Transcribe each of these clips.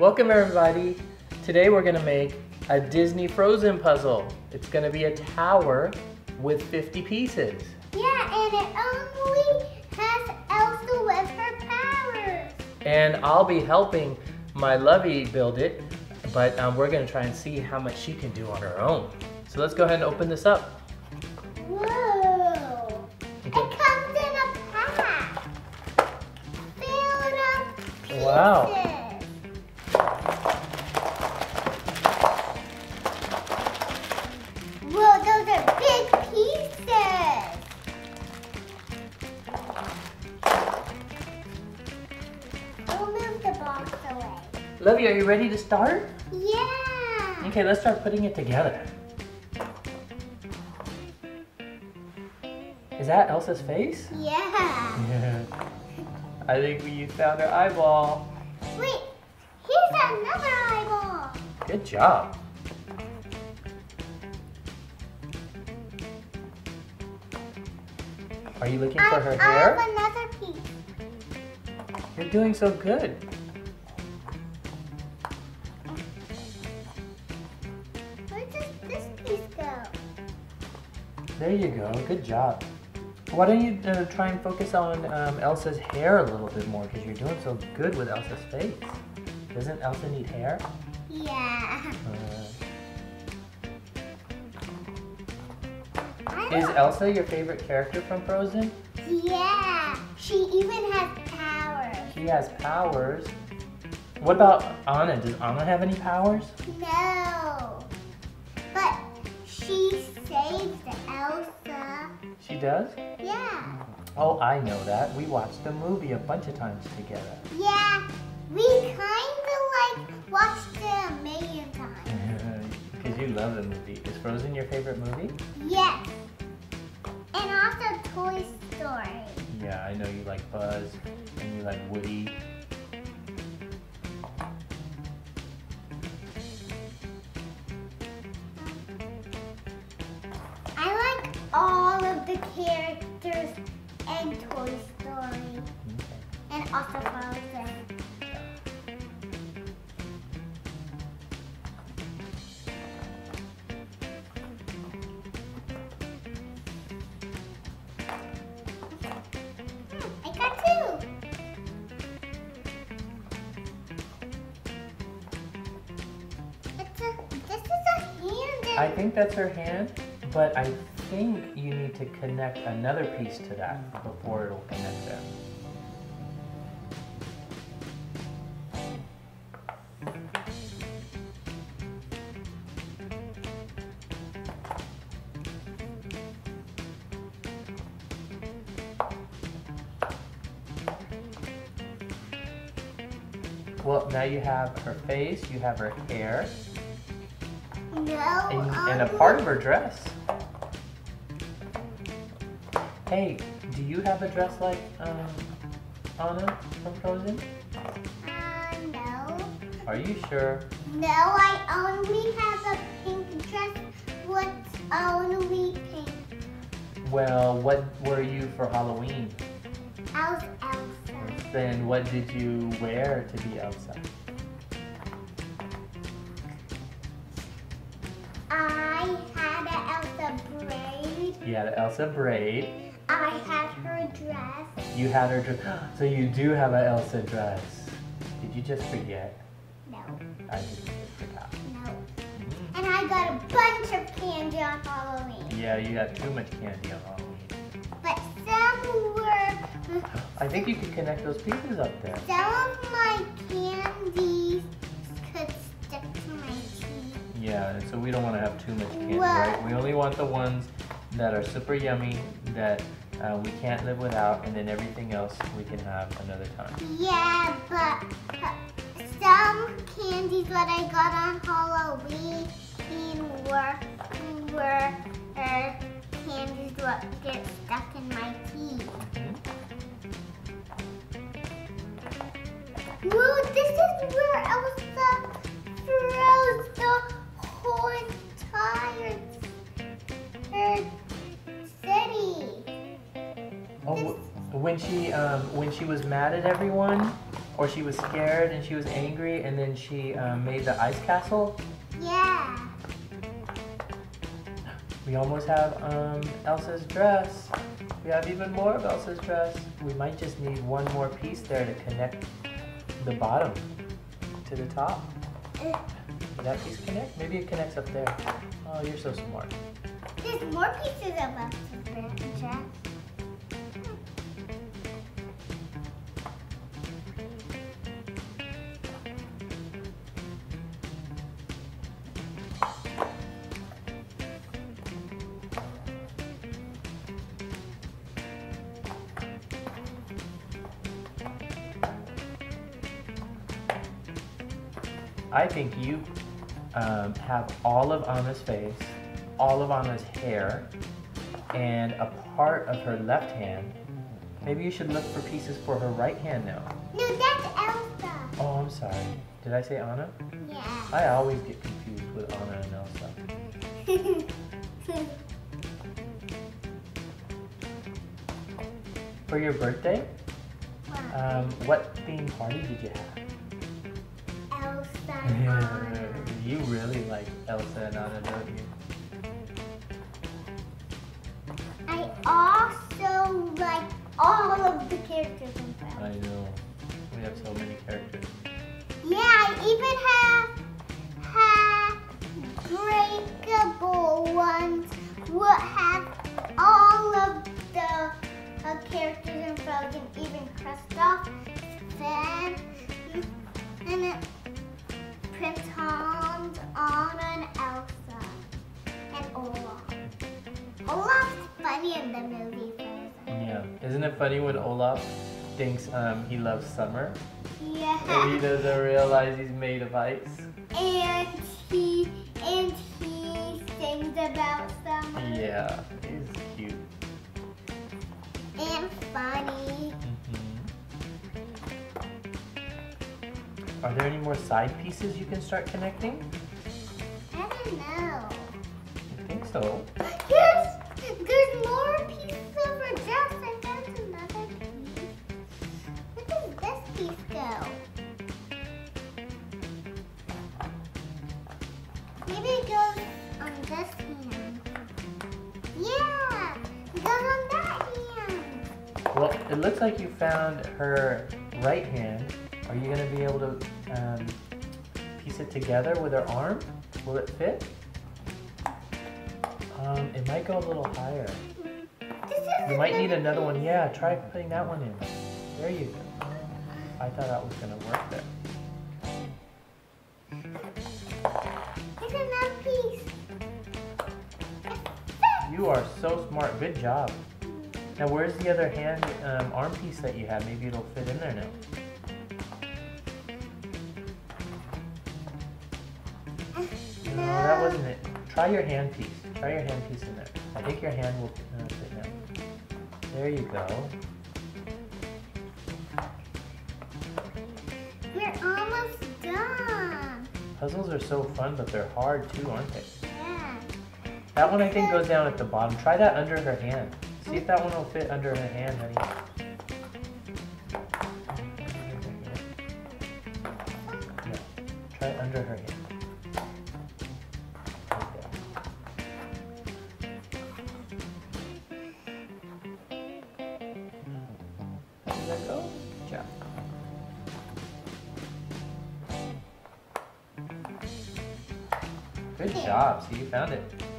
Welcome everybody. Today we're gonna make a Disney Frozen puzzle. It's gonna be a tower with 50 pieces. Yeah, and it only has Elsa with her powers. And I'll be helping my Lovey build it, but um, we're gonna try and see how much she can do on her own. So let's go ahead and open this up. Whoa. It comes in a pack. Filled up pieces. Wow. Lovey, are you ready to start? Yeah. Okay, let's start putting it together. Is that Elsa's face? Yeah. Yeah. I think we found her eyeball. Wait, here's another eyeball. Good job. Are you looking for I, her I hair? have another piece. You're doing so good. There you go. Good job. Why don't you uh, try and focus on um, Elsa's hair a little bit more because you're doing so good with Elsa's face. Doesn't Elsa need hair? Yeah. Uh, is Elsa your favorite character from Frozen? Yeah. She even has powers. She has powers. What about Anna? Does Anna have any powers? No. Does? Yeah. Oh, I know that. We watched the movie a bunch of times together. Yeah. We kind of like watched it a million times. Because you love the movie. Is Frozen your favorite movie? Yes. And also Toy Story. Yeah, I know you like Buzz and you like Woody. The characters in Toy Story and also Frozen. Hmm, I got two. This is a hand. I think that's her hand, but I think you need to connect another piece to that before it'll connect there. Well, now you have her face, you have her hair, no. and, and a part of her dress. Hey, do you have a dress like um, Anna from Frozen? Uh, no. Are you sure? No, I only have a pink dress. What's only pink? Well, what were you for Halloween? I was Elsa. Then what did you wear to be Elsa? I had an Elsa braid. You had an Elsa braid. I had her dress. You had her dress. So you do have an Elsa dress. Did you just forget? No, I just forgot. no. And I got a bunch of candy on Halloween. Yeah, you got too much candy on Halloween. But some were, I think you could connect those pieces up there. some of my candies could stick to my teeth. Yeah, and so we don't want to have too much candy, right? We only want the ones that are super yummy, that uh, we can't live without, and then everything else we can have another time. Yeah, but uh, some candies that I got on Halloween were were uh, candies that get stuck in my teeth. Whoa, this is where Elsa froze the whole entire when she um, when she was mad at everyone, Or she was scared and she was angry and then she um, made the ice castle. Yeah. We almost have um, Elsa's dress. We have even more of Elsa's dress. We might just need one more piece there to connect the bottom to the top. Uh, Did that piece connect? Maybe it connects up there. Oh, you're so smart. There's more pieces of Elsa's dress. I think you um, have all of Anna's face, all of Anna's hair, and a part of her left hand. Maybe you should look for pieces for her right hand now. No, that's Elsa. Oh, I'm sorry. Did I say Anna? Yeah. I always get confused with Anna and Elsa. For your birthday, wow. um, what theme party did you have? And Anna. you really like Elsa and Anna, don't you? I also like all of the characters in I know. We have so many characters. Yeah, I even have have breakable ones. What have all of the uh, characters in Frozen, even Kristoff, Sven, and uh, Olaf's funny in the movie. Yeah. Isn't it funny when Olaf thinks um, he loves summer and he doesn't realize he's made of ice? And he and he sings about summer. Yeah, he's cute. And funny. hmm Are there any more side pieces you can start connecting? I don't know. I think so. Looks like you found her right hand. Are you gonna be able to um, piece it together with her arm? Will it fit? Um, it might go a little higher. You might need another one. Yeah, try putting that one in. There you go. I thought that was gonna work there. There's another piece. You are so smart. Good job. Now, where's the other hand um, arm piece that you have? Maybe it'll fit in there now. No, that wasn't it. Try your hand piece. Try your hand piece in there. I think your hand will uh, fit now. There you go. We're almost done. Puzzles are so fun, but they're hard too, aren't they? Yeah. That one I think goes down at the bottom. Try that under her hand. See if that one will fit under her hand, honey. Yeah. Try it under her hand. Go? Good job. See, you found it.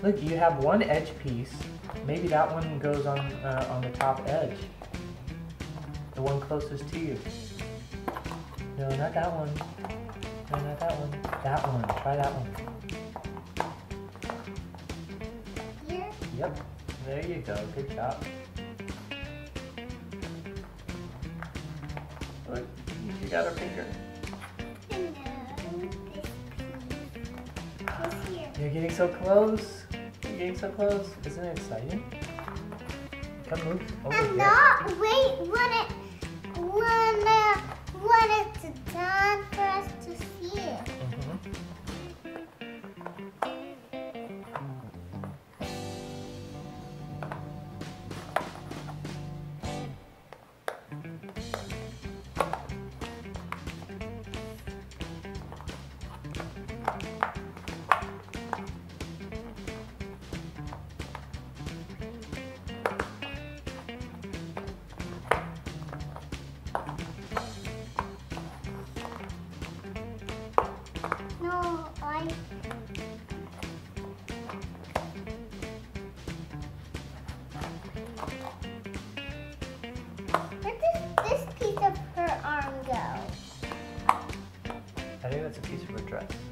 Look, you have one edge piece. Maybe that one goes on uh, on the top edge. The one closest to you. No, not that one. No, not that one. That one. Try that one. Here. Yep. There you go. Good job. Look, you got her finger. Getting so close. You're getting so close. Isn't it exciting? Come move over I'm here. not. Wait, when it when uh, when it's done for us to see it. I think that's a piece of her dress.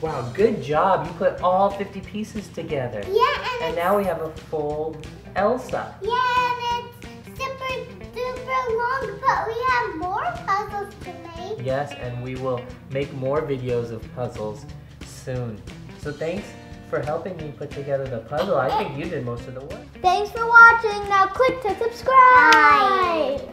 Wow. Wow, good job. You put all 50 pieces together. Yeah, and, And it's, now we have a full Elsa. yeah, and it's super duper long, but we have more puzzles to make. Yes, and we will make more videos of puzzles soon. So thanks for helping me put together the puzzle. I think you did most of the work. Thanks for watching. Now click to subscribe. Bye.